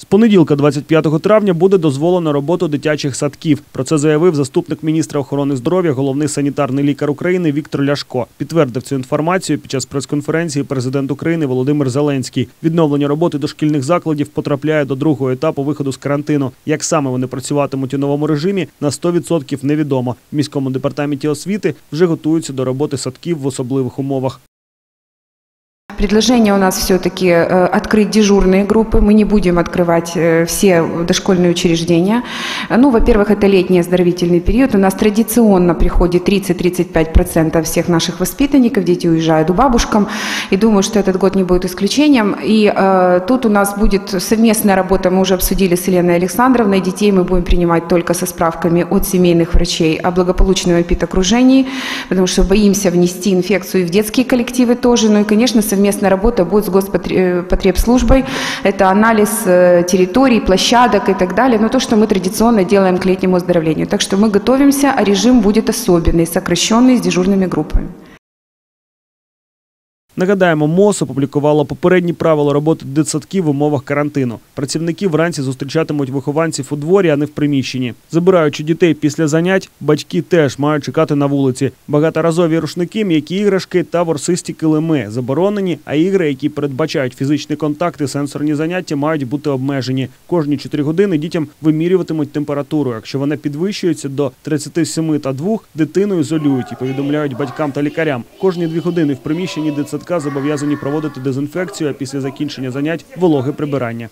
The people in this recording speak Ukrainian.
З понеділка, 25 травня, буде дозволено роботу дитячих садків. Про це заявив заступник міністра охорони здоров'я, головний санітарний лікар України Віктор Ляшко. Підтвердив цю інформацію під час прес-конференції президент України Володимир Зеленський. Відновлення роботи дошкільних закладів потрапляє до другого етапу виходу з карантину. Як саме вони працюватимуть у новому режимі, на 100% невідомо. В міському департаменті освіти вже готуються до роботи садків в особливих умовах. Предложение у нас все-таки э, открыть дежурные группы. Мы не будем открывать э, все дошкольные учреждения. Ну, во-первых, это летний оздоровительный период. У нас традиционно приходит 30-35% всех наших воспитанников. Дети уезжают у бабушкам. И думаю, что этот год не будет исключением. И э, тут у нас будет совместная работа. Мы уже обсудили с Еленой Александровной. Детей мы будем принимать только со справками от семейных врачей о благополучном эпидокружении, потому что боимся внести инфекцию и в детские коллективы тоже. Ну и, конечно, совместная работа будет с Господребслужбой. Это анализ э, территорий, площадок и так далее. Но то, что мы традиционно делаем к летнему оздоровлению. Так что мы готовимся, а режим будет особенный, сокращенный с дежурными группами. Нагадаємо, МОЗ опублікувало попередні правила роботи дитсадків в умовах карантину. Працівники вранці зустрічатимуть вихованців у дворі, а не в приміщенні. Забираючи дітей після занять, батьки теж мають чекати на вулиці. Багаторазові рушники, м'які іграшки та ворсисті килими заборонені. А ігри, які передбачають фізичний контакт і сенсорні заняття, мають бути обмежені. Кожні 4 години дітям вимірюватимуть температуру. Якщо вона підвищується до 37 та 2, дитину ізолюють і повідомляють батькам та лікарям. Кожні 2 години в приміщенні дитсадка зобов'язані проводити дезінфекцію, а після закінчення занять вологе прибирання.